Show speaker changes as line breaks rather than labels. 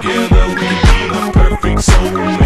Together we be the perfect
soul.